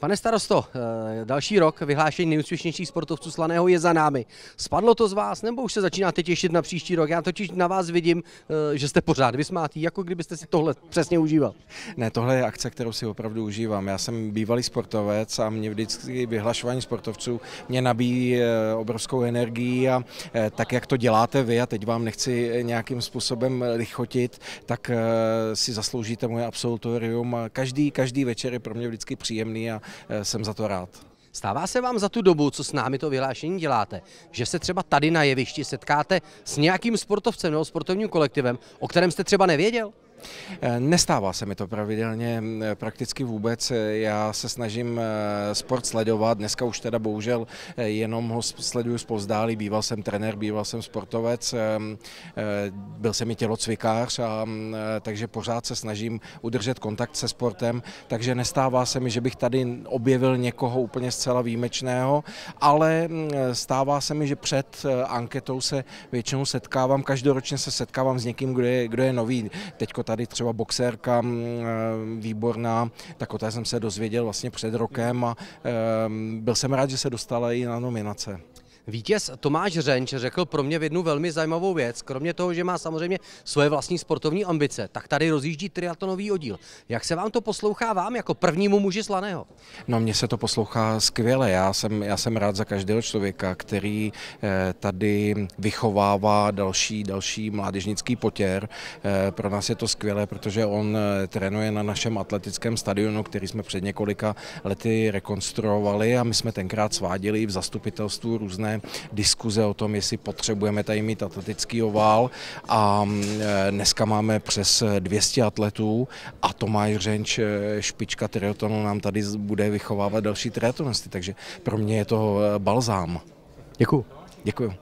Pane starosto, eh, další rok vyhlášení nejúspěšnějších sportovců Slaného je za námi. Spadlo to z vás, nebo už se začínáte těšit na příští rok? Já totiž na vás vidím, eh, že jste pořád vysmátý, jako kdybyste si tohle přesně užíval. Ne, tohle je akce, kterou si opravdu užívám. Já jsem bývalý sportovec a mě vždycky vyhlašování sportovců mě nabíjí eh, obrovskou energii a tak, jak to děláte vy, a teď vám nechci nějakým způsobem lichotit, tak si zasloužíte moje absolutorium. Každý, každý večer je pro mě vždycky příjemný a jsem za to rád. Stává se vám za tu dobu, co s námi to vyhlášení děláte, že se třeba tady na jevišti setkáte s nějakým sportovcem nebo sportovním kolektivem, o kterém jste třeba nevěděl? Eh, nestává se mi to pravidelně eh, prakticky vůbec. Já se snažím eh, sport sledovat. Dneska už teda bohužel jenom ho sleduju zpozdálí. Býval jsem trenér, býval jsem sportovec, byl jsem i tělocvikář, a, takže pořád se snažím udržet kontakt se sportem. Takže nestává se mi, že bych tady objevil někoho úplně zcela výjimečného, ale stává se mi, že před anketou se většinou setkávám, každoročně se setkávám s někým, kdo je, kdo je nový. Teďko tady třeba boxérka mm, eh, výborná, tak o té jsem se dozvěděl vlastně před rokem a eh, byl jsem rád, že se dostala i na nominace. Vítěz Tomáš Řenč řekl pro mě v jednu velmi zajímavou věc. Kromě toho, že má samozřejmě svoje vlastní sportovní ambice, tak tady rozjíždí triatlonový oddíl. Jak se vám to poslouchá vám jako prvnímu muži slaného? No mně se to poslouchá skvěle. Já jsem, já jsem rád za každého člověka, který eh, tady vychovává další, další mládežnický potěr. Eh, pro nás je to skvělé, protože on eh, trénuje na našem atletickém stadionu, který jsme před několika lety rekonstruovali a my jsme tenkrát sváděli v zastupitelstvu různé diskuze o tom, jestli potřebujeme tady mít atletický ovál a mm, e, dneska máme přes 200 atletů a Tomáš Řenč, e, špička triatlonu, nám tady bude vychovávat další triatlonisty, takže pro mě je to e, balzám. Děkuji. Děkuji.